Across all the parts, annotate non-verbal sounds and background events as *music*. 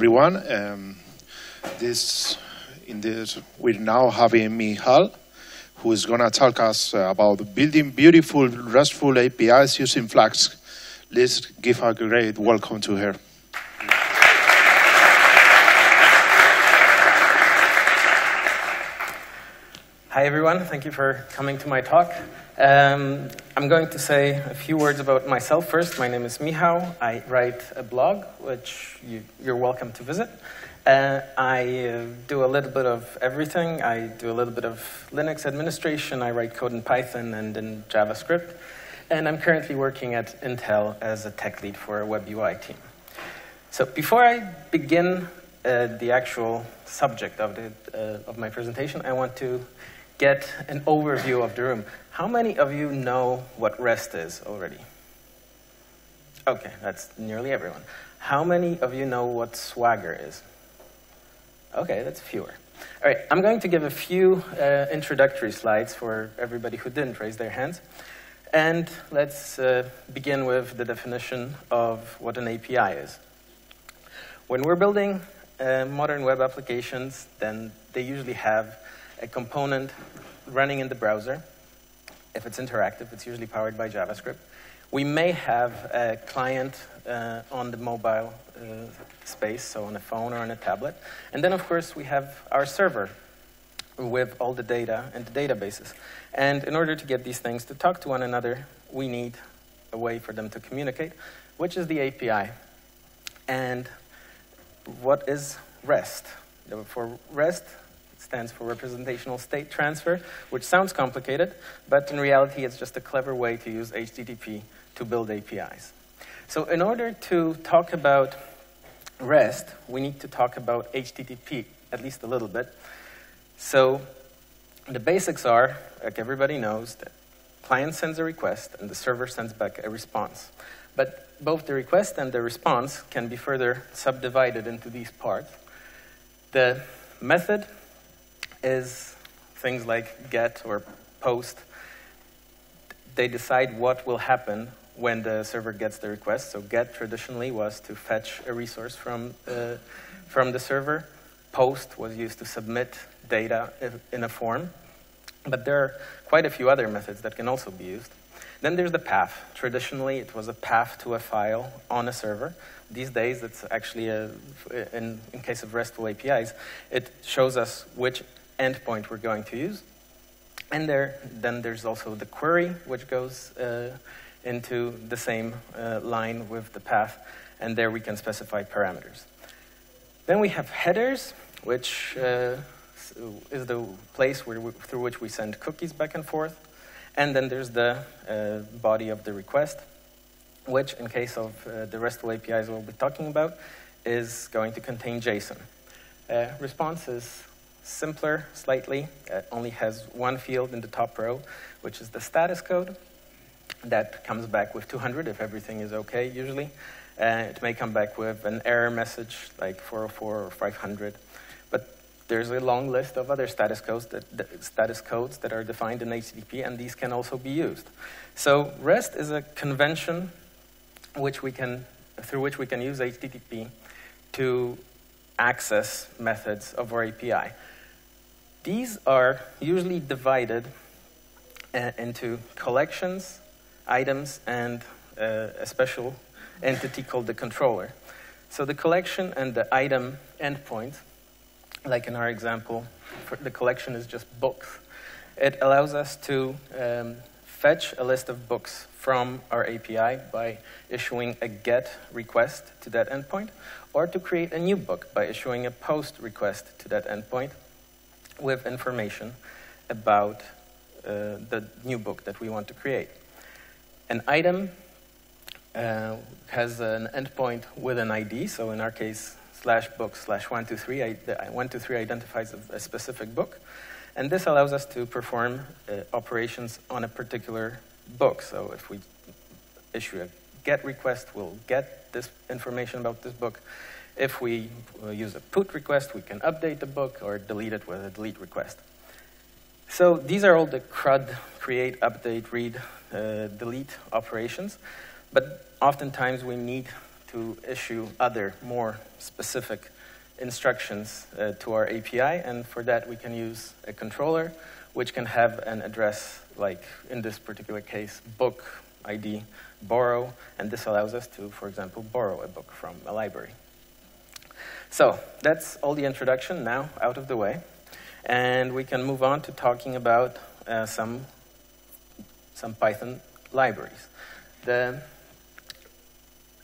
everyone. Um, this, in this, we're now having Michał, who is going to talk us uh, about building beautiful RESTful APIs using Flask. Let's give her a great welcome to her. Hi, everyone. Thank you for coming to my talk. Um, I'm going to say a few words about myself first. My name is Michał. I write a blog, which you, are welcome to visit. Uh, I uh, do a little bit of everything. I do a little bit of Linux administration. I write code in Python and in JavaScript. And I'm currently working at Intel as a tech lead for a web UI team. So before I begin uh, the actual subject of, the, uh, of my presentation, I want to get an overview of the room. How many of you know what REST is already? Okay, that's nearly everyone. How many of you know what Swagger is? Okay, that's fewer. All right, I'm going to give a few uh, introductory slides for everybody who didn't raise their hands. And let's uh, begin with the definition of what an API is. When we're building uh, modern web applications, then they usually have a component running in the browser. If it's interactive, it's usually powered by JavaScript. We may have a client uh, on the mobile uh, space, so on a phone or on a tablet. And then, of course, we have our server with all the data and the databases. And in order to get these things to talk to one another, we need a way for them to communicate, which is the API. And what is REST? For REST, stands for Representational State Transfer, which sounds complicated, but in reality, it's just a clever way to use HTTP to build APIs. So in order to talk about REST, we need to talk about HTTP at least a little bit. So the basics are, like everybody knows, that client sends a request and the server sends back a response. But both the request and the response can be further subdivided into these parts. The method is things like get or post. They decide what will happen when the server gets the request. So get traditionally was to fetch a resource from, uh, from the server. Post was used to submit data in a form. But there are quite a few other methods that can also be used. Then there's the path. Traditionally, it was a path to a file on a server. These days, it's actually, a, in, in case of RESTful APIs, it shows us which endpoint we're going to use. And there, then there's also the query, which goes uh, into the same uh, line with the path, and there we can specify parameters. Then we have headers, which uh, is the place we, through which we send cookies back and forth. And then there's the uh, body of the request, which, in case of uh, the RESTful APIs we'll be talking about, is going to contain JSON. Uh, response is simpler slightly. It only has one field in the top row, which is the status code. That comes back with 200 if everything is okay, usually. Uh, it may come back with an error message like 404 or 500. But there's a long list of other status codes that, that, status codes that are defined in HTTP, and these can also be used. So REST is a convention which we can, through which we can use HTTP to access methods of our API. These are usually divided uh, into collections, items, and uh, a special entity called the controller. So the collection and the item endpoint, like in our example, the collection is just books. It allows us to um, fetch a list of books from our API by issuing a GET request to that endpoint, or to create a new book by issuing a POST request to that endpoint with information about uh, the new book that we want to create. An item uh, has an endpoint with an ID, so in our case, slash book slash 123, 123 identifies a, a, specific book. And this allows us to perform uh, operations on a particular book. So if we issue a GET request, we'll get this information about this book. If we use a put request, we can update the book or delete it with a delete request. So these are all the CRUD, create, update, read, uh, delete operations. But oftentimes we need to issue other, more specific instructions uh, to our API, and for that we can use a controller which can have an address like in this particular case, book ID borrow, and this allows us to, for example, borrow a book from a library. So that's all the introduction now out of the way, and we can move on to talking about uh, some, some Python libraries. The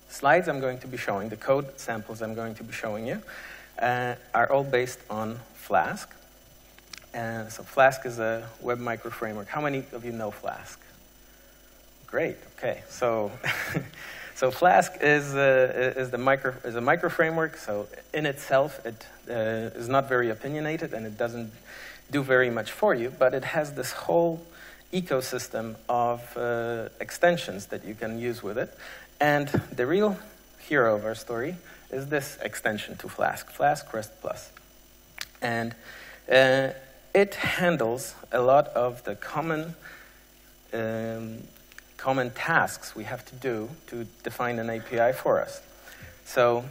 slides I'm going to be showing, the code samples I'm going to be showing you, uh, are all based on Flask. Uh, so Flask is a web micro framework. How many of you know Flask? Great. Okay. So, *laughs* so Flask is a, is the micro is a micro framework. So in itself, it uh, is not very opinionated and it doesn't do very much for you. But it has this whole ecosystem of uh, extensions that you can use with it. And the real hero of our story is this extension to Flask, Flask REST Plus. And uh, it handles a lot of the common um, common tasks we have to do to define an API for us. So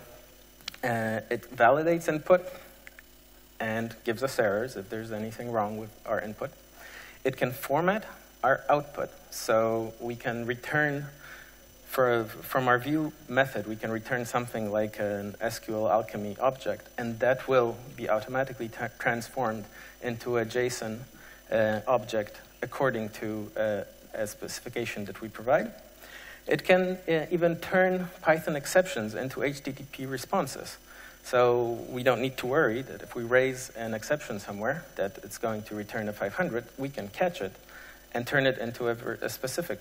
uh, it validates input and gives us errors if there's anything wrong with our input. It can format our output, so we can return for, from our view method, we can return something like an SQL Alchemy object, and that will be automatically transformed into a JSON uh, object according to uh, specification that we provide. It can uh, even turn Python exceptions into HTTP responses. So we don't need to worry that if we raise an exception somewhere that it's going to return a 500, we can catch it and turn it into a, a specific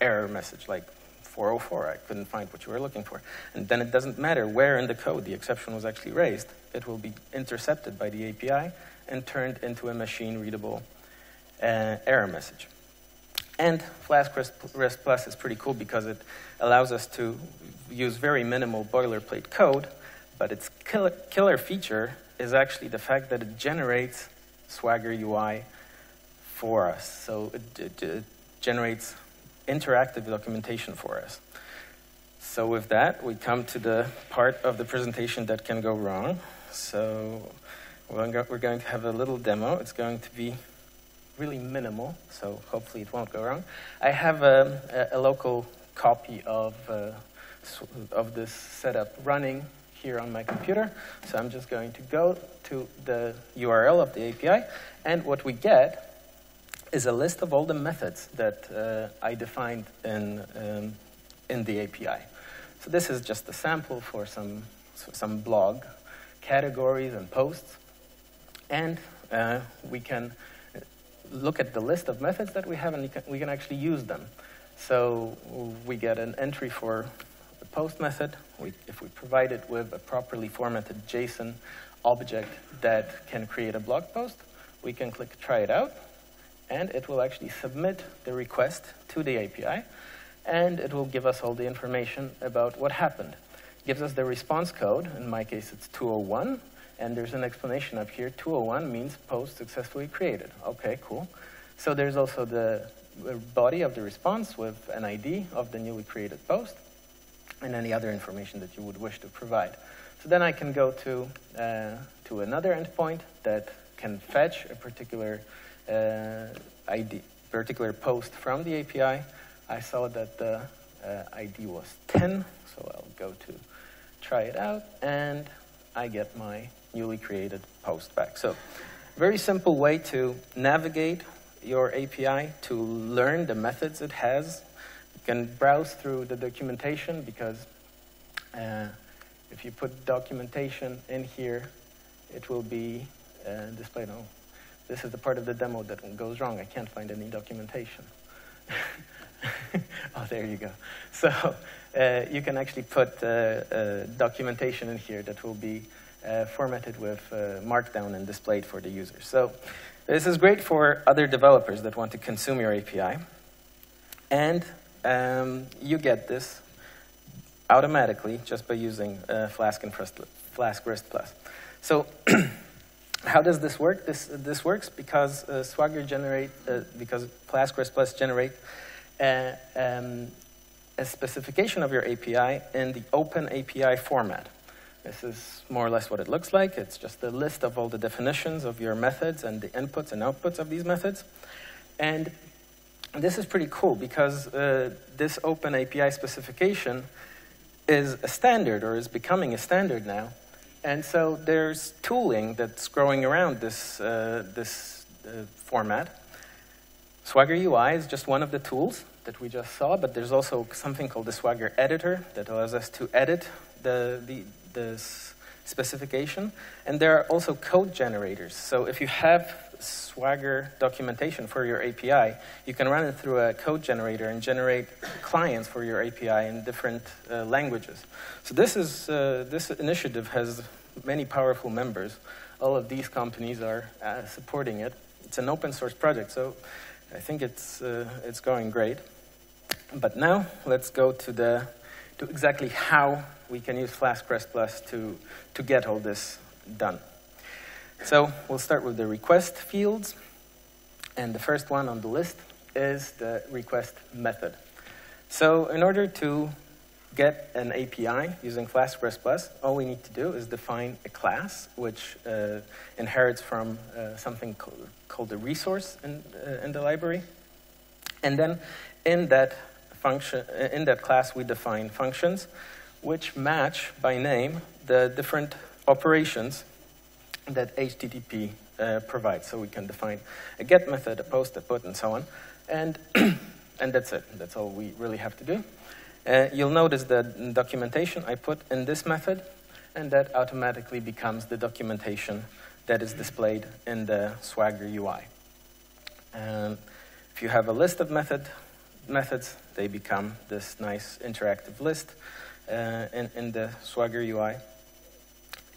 error message like 404, I couldn't find what you were looking for. And then it doesn't matter where in the code the exception was actually raised. It will be intercepted by the API and turned into a machine-readable uh, error message. And Flask REST Plus is pretty cool because it allows us to use very minimal boilerplate code, but its killer, killer feature is actually the fact that it generates Swagger UI for us. So it, it, it generates interactive documentation for us. So with that, we come to the part of the presentation that can go wrong. So we're going to have a little demo. It's going to be really minimal, so hopefully it won't go wrong. I have a, a, a local copy of, uh, of this setup running here on my computer. So I'm just going to go to the URL of the API, and what we get is a list of all the methods that uh, I defined in, um, in the API. So this is just a sample for some, some blog categories and posts. And uh, we can look at the list of methods that we have and we can actually use them. So we get an entry for the post method. We, if we provide it with a properly formatted JSON object that can create a blog post, we can click try it out, and it will actually submit the request to the API, and it will give us all the information about what happened. Gives us the response code, in my case it's 201, and there's an explanation up here. 201 means post successfully created. Okay, cool. So there's also the body of the response with an ID of the newly created post and any other information that you would wish to provide. So then I can go to, uh, to another endpoint that can fetch a particular uh, ID, particular post from the API. I saw that the uh, ID was 10, so I'll go to try it out, and I get my newly created post back. So very simple way to navigate your API, to learn the methods it has. You can browse through the documentation because uh, if you put documentation in here, it will be uh, displayed. Oh, this is the part of the demo that goes wrong. I can't find any documentation. *laughs* oh, there you go. So uh, you can actually put uh, uh, documentation in here that will be uh, formatted with Markdown and displayed for the user. So this is great for other developers that want to consume your API. And um, you get this automatically just by using Flask and Flask REST Plus. So *clears throat* how does this work? This, this works because uh, Swagger generate, uh, because Flask REST Plus generate uh, um, a specification of your API in the Open API format. This is more or less what it looks like. It's just a list of all the definitions of your methods and the inputs and outputs of these methods. And this is pretty cool because uh, this Open API specification is a standard or is becoming a standard now. And so there's tooling that's growing around this, uh, this uh, format. Swagger UI is just one of the tools that we just saw, but there's also something called the Swagger editor that allows us to edit the, the, the specification. And there are also code generators. So if you have Swagger documentation for your API, you can run it through a code generator and generate clients for your API in different uh, languages. So this, is, uh, this initiative has many powerful members. All of these companies are uh, supporting it. It's an open source project, so I think it's, uh, it's going great. But now let's go to, the, to exactly how we can use Flask REST Plus to, to get all this done. So we'll start with the request fields. And the first one on the list is the request method. So in order to get an API using Flask REST Plus, all we need to do is define a class which uh, inherits from uh, something called, called a resource in, uh, in the library. And then in that function, in that class, we define functions which match by name the different operations that HTTP uh, provides. So we can define a get method, a post, a put, and so on. And, *clears throat* and that's it. That's all we really have to do. Uh, you'll notice the documentation I put in this method, and that automatically becomes the documentation that is displayed in the Swagger UI. And if you have a list of method, methods, they become this nice interactive list uh, in, in the Swagger UI.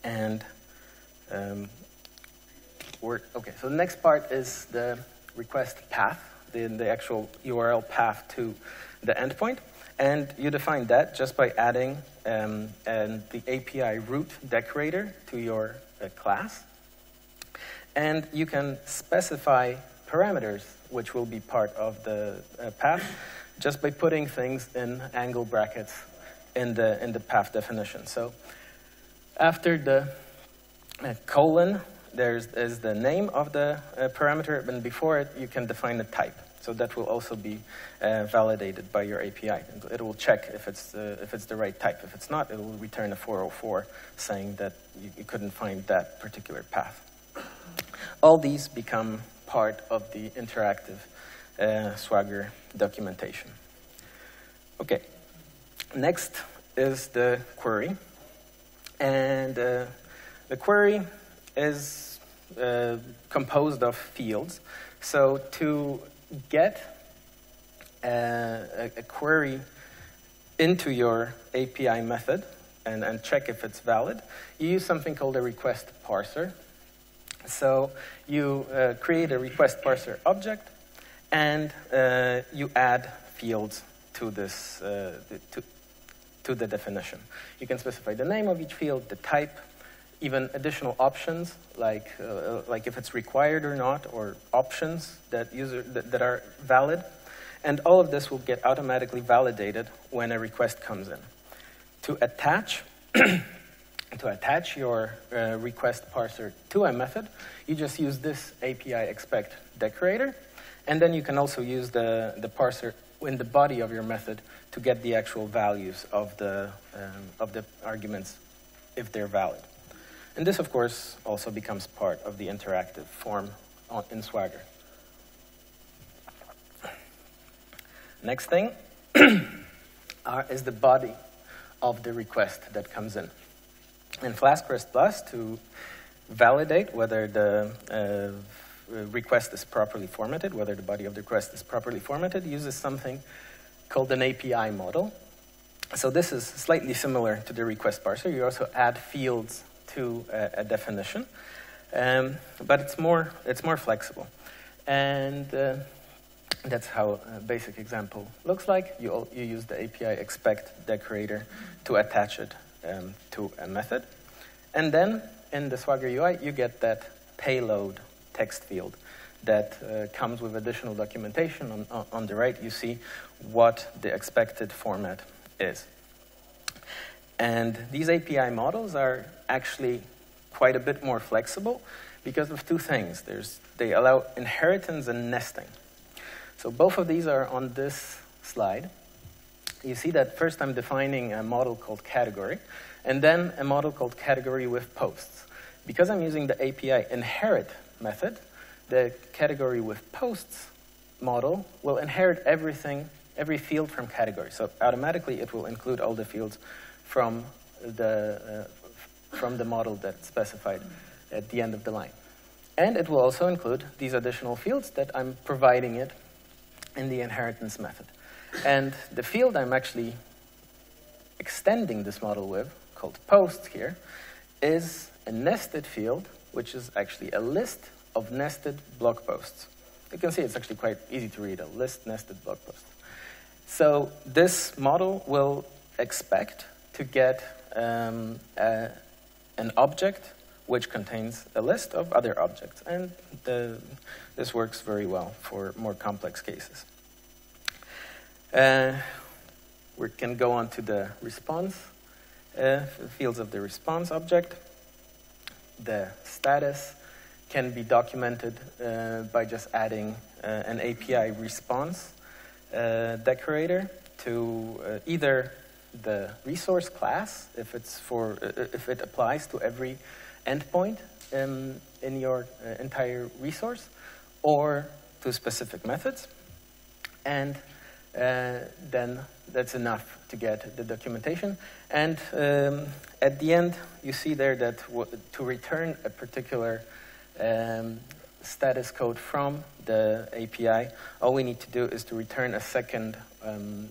And um, we're, okay, so the next part is the request path, the, the actual URL path to the endpoint. And you define that just by adding um, and the API route decorator to your uh, class. And you can specify parameters which will be part of the uh, path just by putting things in angle brackets in the, in the path definition. So after the uh, colon, there's is the name of the uh, parameter, and before it, you can define the type. So that will also be uh, validated by your API. It will check if it's, uh, if it's the right type. If it's not, it will return a 404 saying that you, you couldn't find that particular path. All these become part of the interactive uh, Swagger documentation. Okay, next is the query. And uh, the query is uh, composed of fields. So to get uh, a, a, query into your API method and, and check if it's valid, you use something called a request parser. So you uh, create a request parser object and uh, you add fields to this uh, to, to the definition. You can specify the name of each field, the type, even additional options like uh, like if it's required or not, or options that user that, that are valid, and all of this will get automatically validated when a request comes in. To attach. *clears throat* to attach your uh, request parser to a method, you just use this API expect decorator, and then you can also use the, the parser in the body of your method to get the actual values of the, um, of the arguments if they're valid. And this, of course, also becomes part of the interactive form on, in Swagger. Next thing *clears throat* is the body of the request that comes in. Flask REST Plus, to validate whether the uh, uh, request is properly formatted, whether the body of the request is properly formatted, uses something called an API model. So this is slightly similar to the request parser. You also add fields to a, a definition, um, but it's more, it's more flexible. And uh, that's how a basic example looks like. You, you use the API expect decorator to attach it um, to a method. And then in the Swagger UI, you get that payload text field that uh, comes with additional documentation. On, on, the right, you see what the expected format is. And these API models are actually quite a bit more flexible because of two things. There's, they allow inheritance and nesting. So both of these are on this slide. You see that first I'm defining a model called category, and then a model called category with posts. Because I'm using the API inherit method, the category with posts model will inherit everything, every field from category. So automatically it will include all the fields from the, uh, from the model that's specified at the end of the line. And it will also include these additional fields that I'm providing it in the inheritance method. And the field I'm actually extending this model with, called post here, is a nested field, which is actually a list of nested blog posts. You can see it's actually quite easy to read, a list nested blog post. So this model will expect to get um, a, an object which contains a list of other objects. And the, this works very well for more complex cases. Uh, we can go on to the response, uh, fields of the response object. The status can be documented uh, by just adding uh, an API response uh, decorator to either the resource class, if it's for if it applies to every endpoint um, in your entire resource, or to specific methods, and then that's enough to get the documentation. And um, at the end, you see there that to return a particular um, status code from the API, all we need to do is to return a second, um,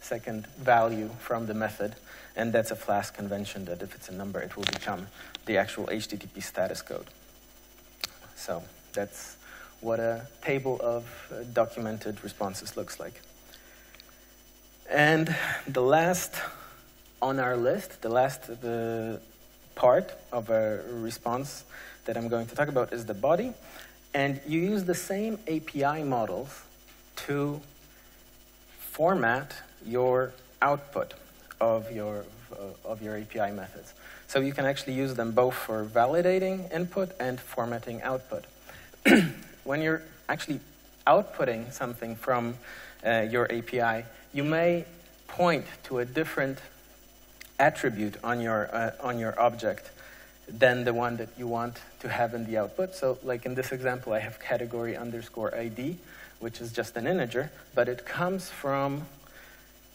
second value from the method, and that's a Flask convention that if it's a number, it will become the actual HTTP status code. So that's what a table of uh, documented responses looks like. And the last on our list, the last the part of a response that I'm going to talk about is the body. And you use the same API models to format your output of your, uh, of your API methods. So you can actually use them both for validating input and formatting output. *clears throat* when you're actually outputting something from uh, your API, you may point to a different attribute on your, uh, on your object than the one that you want to have in the output. So like in this example, I have category underscore ID, which is just an integer, but it comes from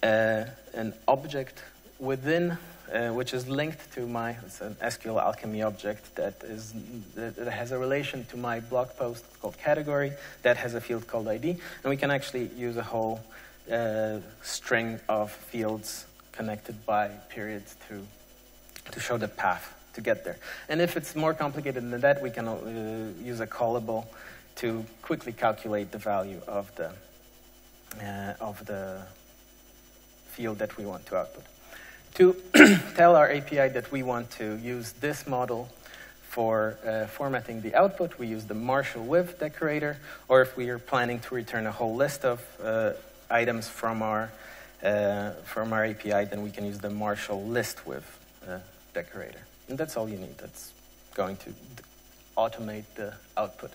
uh, an object within, uh, which is linked to my, it's an SQL Alchemy object that, is, that has a relation to my blog post called category, that has a field called ID, and we can actually use a whole uh, string of fields connected by periods to, to show the path to get there. And if it's more complicated than that, we can uh, use a callable to quickly calculate the value of the, uh, of the field that we want to output. To *clears throat* tell our API that we want to use this model for uh, formatting the output, we use the marshal with decorator, or if we are planning to return a whole list of uh, items from our, uh, from our API, then we can use the marshal list with uh, decorator. And that's all you need. That's going to automate the output.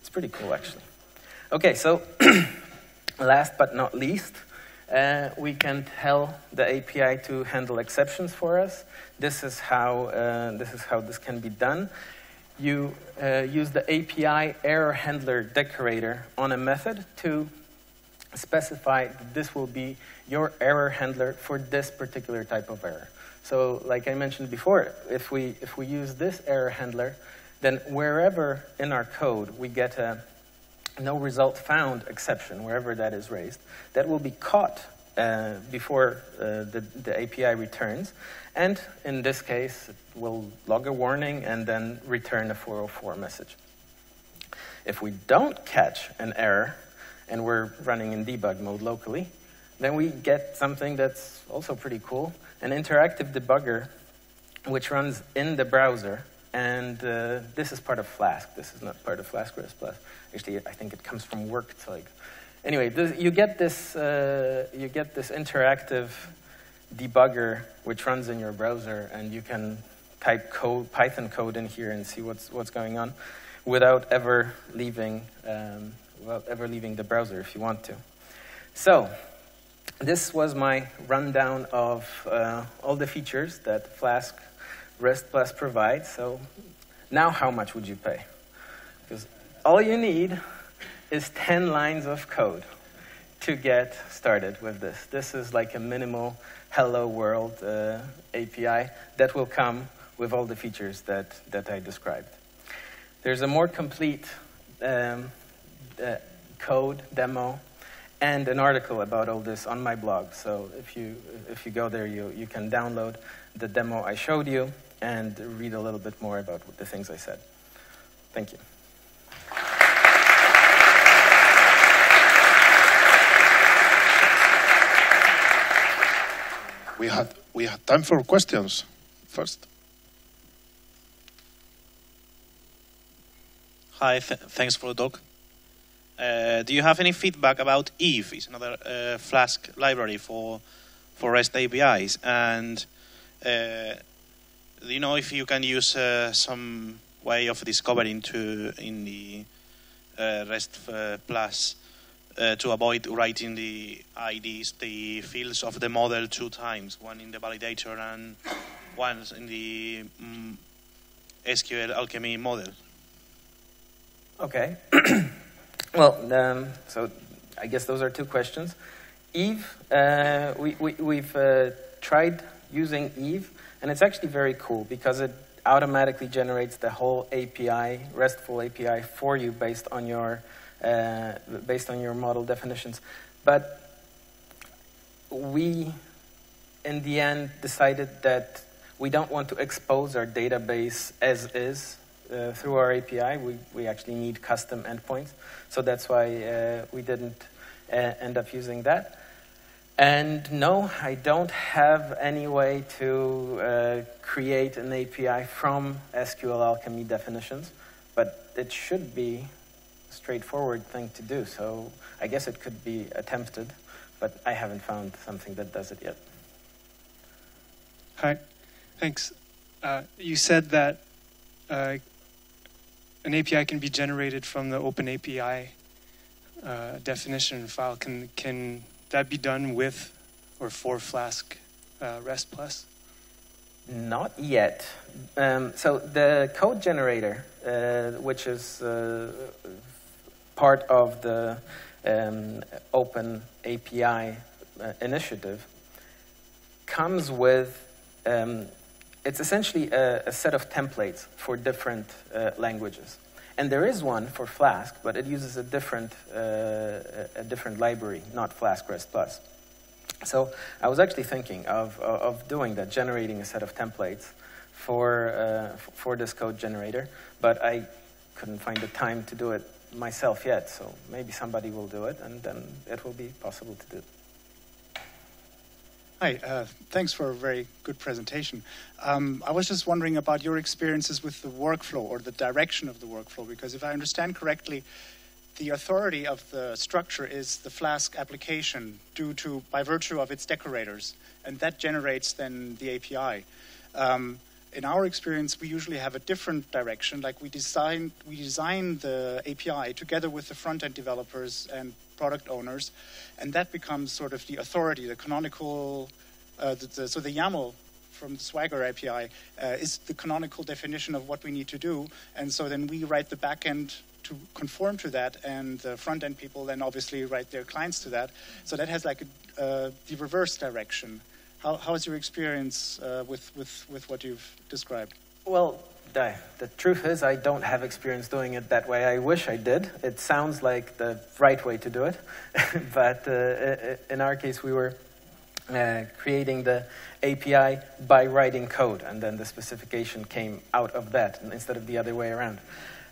It's pretty cool, actually. Okay, so *clears throat* last but not least, uh, we can tell the API to handle exceptions for us. This is how, uh, this, is how this can be done. You uh, use the API error handler decorator on a method to specify that this will be your error handler for this particular type of error. So like I mentioned before, if we, if we use this error handler, then wherever in our code we get a no result found exception, wherever that is raised, that will be caught uh, before uh, the, the API returns. And in this case, it will log a warning and then return a 404 message. If we don't catch an error, and we're running in debug mode locally, then we get something that's also pretty cool, an interactive debugger which runs in the browser and uh, this is part of Flask. This is not part of Flask REST Plus. Actually, I think it comes from Werkzeug. Anyway, this, you get this uh, you get this interactive debugger which runs in your browser, and you can type code, Python code in here and see what's what's going on, without ever leaving um, without ever leaving the browser if you want to. So. This was my rundown of uh, all the features that Flask REST Plus provides. So now how much would you pay? Because all you need is 10 lines of code to get started with this. This is like a minimal hello world uh, API that will come with all the features that, that I described. There's a more complete um, uh, code demo and an article about all this on my blog. So if you, if you go there, you, you can download the demo I showed you and read a little bit more about the things I said. Thank you. We had, we had time for questions first. Hi, th thanks for the talk. Uh, do you have any feedback about Eve? It's another uh, Flask library for for REST APIs, and uh, do you know if you can use uh, some way of discovering to in the uh, REST Plus to avoid writing the IDs, the fields of the model two times, one in the validator and one in the um, mm, SQL Alchemy model? Okay. *clears throat* well, um, so I guess those are two questions. Eve, uh, we, we, have uh, tried using Eve and it's actually very cool because it automatically generates the whole API, RESTful API for you based on your, uh, based on your model definitions. But we, in the end, decided that we don't want to expose our database as is uh, through our API. We, we actually need custom endpoints. So that's why uh, we didn't uh, end up using that. And no, I don't have any way to uh, create an API from SQL Alchemy definitions, but it should be a straightforward thing to do. So I guess it could be attempted, but I haven't found something that does it yet. Hi, thanks. Uh, you said that uh, an API can be generated from the OpenAPI uh, definition file. Can can that be done with or for Flask uh, REST Plus? Not yet. Um, so the code generator, uh, which is uh, part of the um, Open API uh, initiative, comes with um, it's essentially a, a, set of templates for different uh, languages. And there is one for Flask, but it uses a different, uh, a different library, not Flask REST Plus. So I was actually thinking of, of doing that, generating a set of templates for, uh, for this code generator, but I couldn't find the time to do it myself yet, so maybe somebody will do it, and then it will be possible to do. Hi, uh, thanks for a very good presentation. Um, I was just wondering about your experiences with the workflow or the direction of the workflow, because if I understand correctly, the authority of the structure is the Flask application due to, by virtue of its decorators, and that generates then the API. Um, in our experience, we usually have a different direction. Like we design, we design the API together with the front-end developers and product owners, and that becomes sort of the authority, the canonical, uh, the, the, so the YAML from the Swagger API uh, is the canonical definition of what we need to do, and so then we write the backend to conform to that, and the front end people then obviously write their clients to that. So that has like a, uh, the reverse direction. How, how is your experience uh, with, with, with what you've described? Well, the, the truth is, I don't have experience doing it that way. I wish I did. It sounds like the right way to do it. *laughs* but uh, in our case, we were uh, creating the API by writing code, and then the specification came out of that instead of the other way around.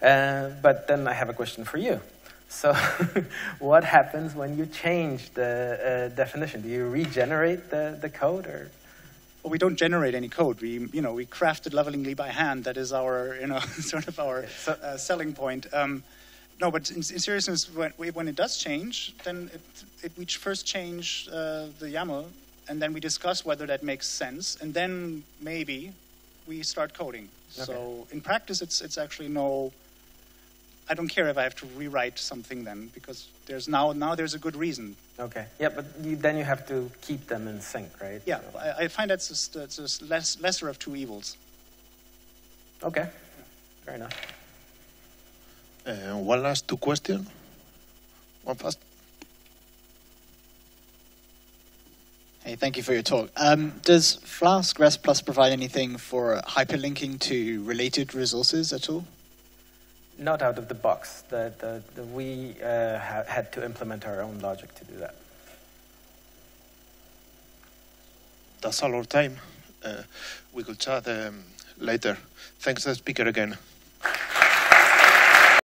Uh, but then I have a question for you. So, *laughs* what happens when you change the uh, definition? Do you regenerate the, the code, or Well, we don't generate any code. We, you know, we crafted Levelingly by hand. That is our, you know, *laughs* sort of our uh, selling point. Um, no, but in, in seriousness, when, when it does change, then it, it, we first change uh, the YAML, and then we discuss whether that makes sense, and then maybe we start coding. So in practice, it's it's actually no. I don't care if I have to rewrite something then, because there's now now there's a good reason. Okay. Yeah, but you, then you have to keep them in sync, right? Yeah, So- I, I find that's just, that's just less, lesser of two evils. Okay. Fair enough. Uh, one last two question. One fast. Hey, thank you for your talk. Um, does Flask REST Plus provide anything for hyperlinking to related resources at all? Not out of the box. The, we uh, ha- had to implement our own logic to do that. That's all our time. Uh, we could chat um, later. Thanks, to the speaker again.